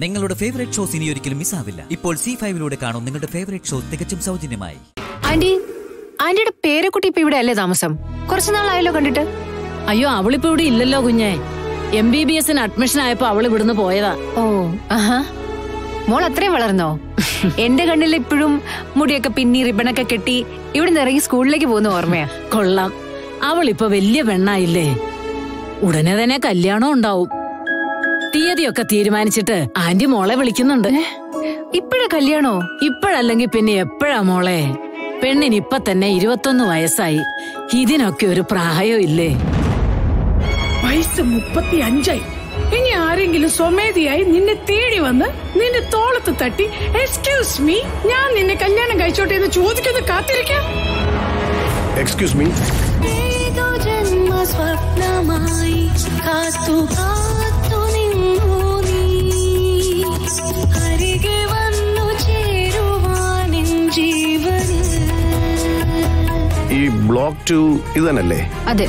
നിങ്ങളുടെ favourite shows ഇനി ഒരിക്കലും മിസ്സാവില്ല ഇപ്പോൾ സി ഫൈവിലൂടെ കാണും നിങ്ങളുടെ ഫേവറേറ്റ് ഷോ തികച്ചും സൗജന്യമായി. ആന്റി ആന്റിയുടെ പേരക്കുട്ടി ഇപ്പൊ ഇവിടെ അല്ലേ താമസം? കുറച്ചു നാളായല്ലോ കണ്ടിട്ട്. അയ്യോ അവളിപ്പോ ഇവിടെ ഇല്ലല്ലോ കുഞ്ഞേ. എം ബി ബി എസിന് അഡ്മിഷൻ ആയപ്പോ അവൾ ഇവിടുന്ന് പോയതാ. ഓ ആഹാ. മോൾ അത്രയും വളർന്നോ? എന്റെ കണ്ണിൽ ഇപ്പോഴും മുടിയൊക്കെ പിന്നി റിബണൊക്കെ കെട്ടി ഇവിടെ ഇറങ്ങി സ്കൂളിലേക്ക് പോകുന്ന ഓർമ്മയാ. കൊള്ളാം. അവളിപ്പോ വലിയ പെണ്ണായില്ലേ. ഉടനെ തന്നെ കല്യാണം ഉണ്ടാവും. തീയതിയൊക്കെ തീരുമാനിച്ചിട്ട് ആന്റി മോളെ വിളിക്കുന്നുണ്ട്. ഇപ്പഴാ കല്യാണോ? ഇപ്പോഴല്ലെങ്കിൽ പിന്നെ എപ്പോഴാ മോളെ? പെണ്ണിന് ഇപ്പൊ തന്നെ ഇരുപത്തൊന്ന് വയസ്സായി. ഇതിനൊക്കെ ഒരു പ്രായം ഇല്ലേ? വയസ്സ് മുപ്പത്തി അഞ്ചായി ഇനി ആരെങ്കിലും സ്വമേധിയായി നിന്നെ തേടി വന്ന് നിന്റെ തോളത്ത് തട്ടി എക്സ്ക്യൂസ് മീ ഞാൻ നിന്നെ കല്യാണം കഴിച്ചോട്ടെ എന്ന് ചോദിക്കുന്നത് കാത്തിരിക്കാം. എക്സ്ക്യൂസ് മീ ജന്മ സ്വപ്നമായി കാത്തു കാത്തു ബ്ലോക്ക് ടു ഇത് തന്നെയല്ലേ? അതെ.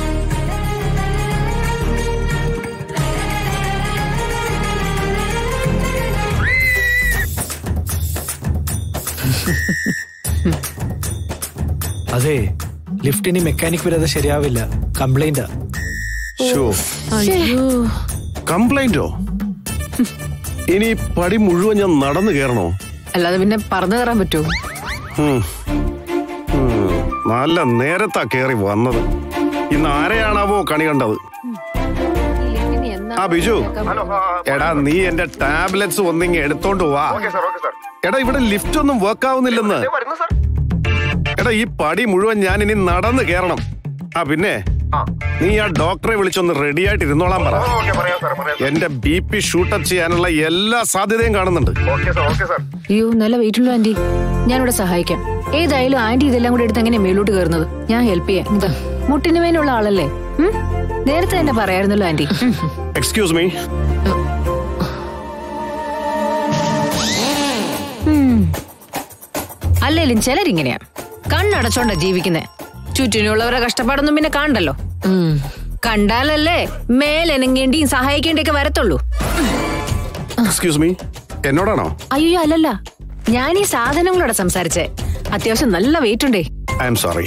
അതെ ലിഫ്റ്റിന് മെക്കാനിക് വരാതെ ശരിയാവില്ല. കംപ്ലൈന്റാ. കംപ്ലൈന്റോ? ഇനി പടി മുഴുവൻ ഞാൻ നടന്നു കയറണോ? അല്ലാതെ പിന്നെ പറഞ്ഞു കയറാൻ പറ്റുമോ. നല്ല നേരത്താ കേറി വന്നത്. ഇന്ന് ആരെയാണാവോ കണി കണ്ടത്? ആ ബിജു. എടാ നീ എന്റെ ടാബ്ലറ്റ്സ് ഒന്നിങ്ങി എടുത്തോണ്ട് വാ. എടാ ഇവിടെ ലിഫ്റ്റ് ഒന്നും വർക്ക് ആവുന്നില്ലെന്ന്. എടാ ഈ പടി മുഴുവൻ ഞാൻ ഇനി നടന്ന് കേറണം. ആ പിന്നെ നീ ആ ഡോക്ടറെ വിളിച്ചൊന്ന് റെഡി ആയിട്ട് ഇരുന്നോളാൻ പറ. എന്റെ ബി പി ഷൂട്ടപ്പ് ചെയ്യാനുള്ള എല്ലാ സാധ്യതയും കാണുന്നുണ്ട്. അയ്യോ നല്ല വെയിറ്റ് ഉള്ളൂ ആന്റി? ഞാനിവിടെ സഹായിക്കാം. ഏതായാലും ആന്റി ഇതെല്ലാം കൂടെ എടുത്ത് എങ്ങനെ മേലോട്ട് കയറുന്നത്? ഞാൻ ഹെൽപ്പ് ചെയ്യാം. ഇതാ മുട്ടിന് മേലുള്ള ആളല്ലേ? നേരത്തെ തന്നെ പറയായിരുന്നല്ലോ ആന്റി. Excuse me. അല്ലേലും ചിലരിങ്ങനെയാ. കണ്ണടച്ചോണ്ടാ ജീവിക്കുന്നേ. ചുറ്റിനുള്ളവരെ കഷ്ടപ്പാടൊന്നും പിന്നെ കാണണ്ടല്ലോ. കണ്ടാലല്ലേ മേലെനങ്ങേണ്ടിയും സഹായിക്കേണ്ടിയൊക്കെ വരത്തുള്ളൂ. എക്സ്ക്യൂസ് മീ എന്നോടാണോ? അയ്യോ അല്ലല്ല. ഞാൻ ഈ സാധനങ്ങളോടെ സംസാരിച്ചേ. അത്യാവശ്യം നല്ല വെയിറ്റ് ഉണ്ടേ. ഐ എം സോറി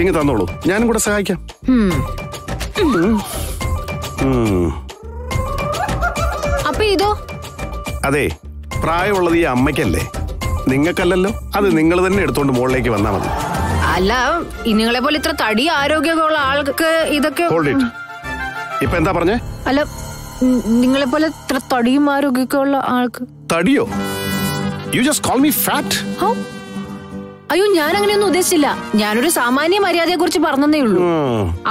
ഇങ്ങ് തന്നോളൂ. ഞാനും കൂടെ സഹായിക്കാം. അപ്പൊ ഇതോ? അതെ പ്രായമുള്ളത് ഈ അമ്മയ്ക്കല്ലേ. നിങ്ങൾക്കല്ലല്ലോ? അത് നിങ്ങൾ തന്നെ എടുത്തോണ്ട് മുകളിലേക്ക് വന്നാൽ മതി. അല്ല നിങ്ങളെ പോലെ ഇത്ര തടി ആരോഗ്യമൊക്കെ ആൾക്ക് ഇതൊക്കെ ഇപ്പൊ എന്താ പറഞ്ഞേ? അല്ല നിങ്ങളെ പോലെ ഇത്ര തടിയും ആരോഗ്യമൊക്കെ ഉള്ള ആൾക്ക് തടിയോ? You just call me fat? അയ്യോ ഞാൻ അങ്ങനെയൊന്നും ഉദ്ദേശിച്ചില്ല. ഞാനൊരു സാമാന്യ മര്യാദയെ കുറിച്ച് പറഞ്ഞതേ ഉള്ളൂ.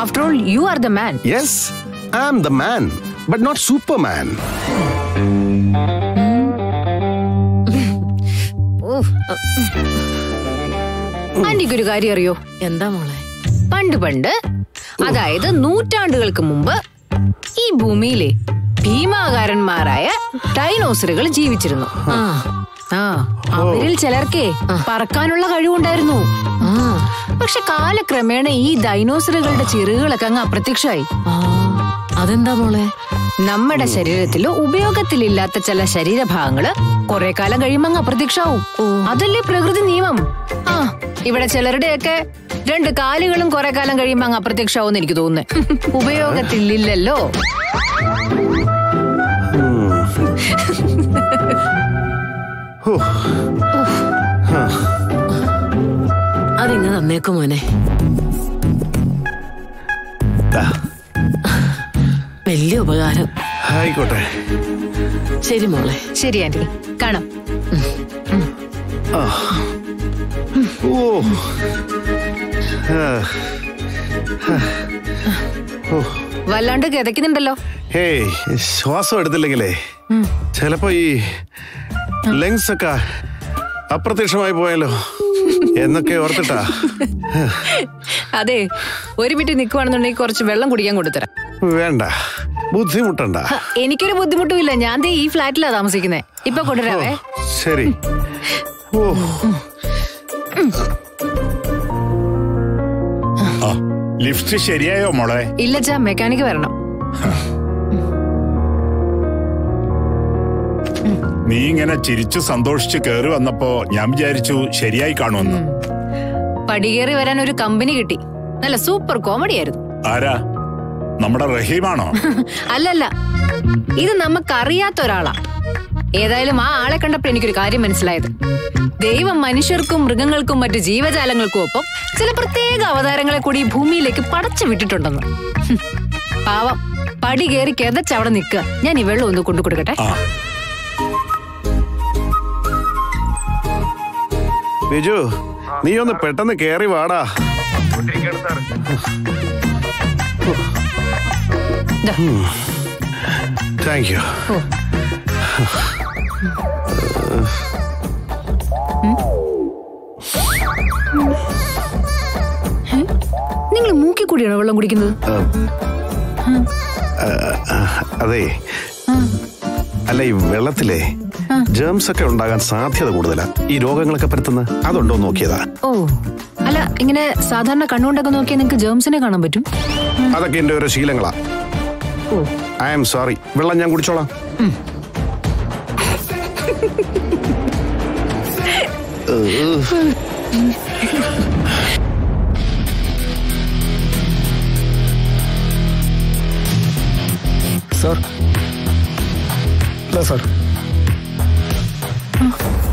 After all you are the man yes I am the man but not superman ആന്റിക്ക് ഒരു കാര്യം അറിയോ? എന്താ മോളെ? പണ്ട് പണ്ട് അതായത് നൂറ്റാണ്ടുകൾക്ക് മുമ്പ് ഈ ഭൂമിയിലെ ഭീമാകാരന്മാരായ ഡൈനോസറുകൾ ജീവിച്ചിരുന്നു. ആ അവരിൽ ചിലർക്കേ പറക്കാനുള്ള കഴിവുണ്ടായിരുന്നു. ആ പക്ഷെ കാലക്രമേണ ഈ ഡൈനോസറുകളുടെ ചിറകുകളൊക്കെ അങ്ങ് അപ്രത്യക്ഷമായി. ആ അതെന്താ മോളെ? നമ്മുടെ ശരീരത്തിൽ ഉപയോഗത്തിലില്ലാത്ത ചില ശരീരഭാഗങ്ങൾ കുറെ കാലം കഴിയുമ്പോ അങ്ങ് അപ്രത്യക്ഷാവും. അതല്ലേ പ്രകൃതി നിയമം? ആ ഇവിടെ ചിലരുടെയൊക്കെ രണ്ട് കാലുകളും കുറെ കാലം കഴിയുമ്പോ അങ്ങ് അപ്രത്യക്ഷാവും എനിക്ക് തോന്നുന്നു. ഉപയോഗത്തിലില്ലല്ലോ. അതിങ്ങ് തന്നേക്കും മോനെ. വലിയ ഉപകാരം. ആയിക്കോട്ടെ. ശരി മോളെ. ശരി ആന്റി. കാണാം. ഓ. വല്ലാണ്ട് കിതയ്ക്കുന്നുണ്ടല്ലോ ഹേയ് ശ്വാസം എടുത്തില്ലെങ്കിലേ. ചിലപ്പോ ഈ ലങ്സ് ഒക്കെ അപ്രത്യക്ഷമായി പോയാലോ? എന്നൊക്കെ ഓർത്തിട്ടാ. അതെ ഒരു മിനിറ്റ് നിൽക്കുവാണെന്നുണ്ടെങ്കിൽ കുറച്ച് വെള്ളം കുടിക്കാൻ കൊടുത്തരാം. വേണ്ട. ബുദ്ധിമുട്ടണ്ട. എനിക്കൊരു എനിക്കൊരു ബുദ്ധിമുട്ടുമില്ല. ഞാൻ ദേ ഈ ഫ്ലാറ്റിലാ താമസിക്കുന്നേ. ഇപ്പൊ കൊണ്ടുവരാവേ. ശരി. ഓ. ലിഫ്റ്റ് ശരിയായോ മോളെ? ഇല്ല ചാ മെക്കാനിക്ക് വരണം. നീ ഇങ്ങനെ ചിരിച്ചു സന്തോഷിച്ച് കേറി വന്നപ്പോ ഞാൻ വിചാരിച്ചു ശരിയായി കാണുമെന്ന്. പടികേറി വരാൻ ഒരു കമ്പനി കിട്ടി. നല്ല സൂപ്പർ കോമഡി ആയിരുന്നു. ആരാ? നമ്മുടെ റഹീമാണോ? അല്ലല്ല. ഇത് നമുക്കറിയാത്ത ഒരാളാ. ഏതായാലും ആ ആളെ കണ്ടപ്പോൾ എനിക്കൊരു കാര്യം മനസ്സിലായത്. ദൈവം മനുഷ്യർക്കും മൃഗങ്ങൾക്കും മറ്റു ജീവജാലങ്ങൾക്കും ഒപ്പം ചില പ്രത്യേക അവതാരങ്ങളെ കൂടി ഭൂമിയിലേക്ക് പടച്ചു വിട്ടിട്ടുണ്ടെന്ന്. പാവം. പടി കയറി കെതച്ചവിടെ നിൽക്കുക. ഞാൻ ഈ വെള്ളം ഒന്ന് കൊണ്ടു കൊടുക്കട്ടെ ബിജു നീ ഒന്ന് പെട്ടെന്ന് കേറി വാടാ. താങ്ക് യു നിങ്ങൾ മൂക്കി കൂടിയാണോ വെള്ളം കുടിക്കുന്നത്? അതെ. അല്ല ഈ വെള്ളത്തിലെ ജേംസ് ഒക്കെ ഉണ്ടാകാൻ സാധ്യത കൂടുതലാണ് ഈ രോഗങ്ങളൊക്കെ പരത്തുന്ന അതുണ്ടോ നോക്കിയതാ. ഓ. അല്ല ഇങ്ങനെ സാധാരണ കണ്ണുകൊണ്ടൊക്കെ നോക്കിയാൽ നിങ്ങൾക്ക് ജേംസിനെ കാണാൻ പറ്റും? അതൊക്കെ എന്റെ ഓരോ ശീലങ്ങളാ. ഐ ആം സോറി വെള്ളം ഞാൻ കുടിച്ചോളാം. സാർ. സാർ. Oh.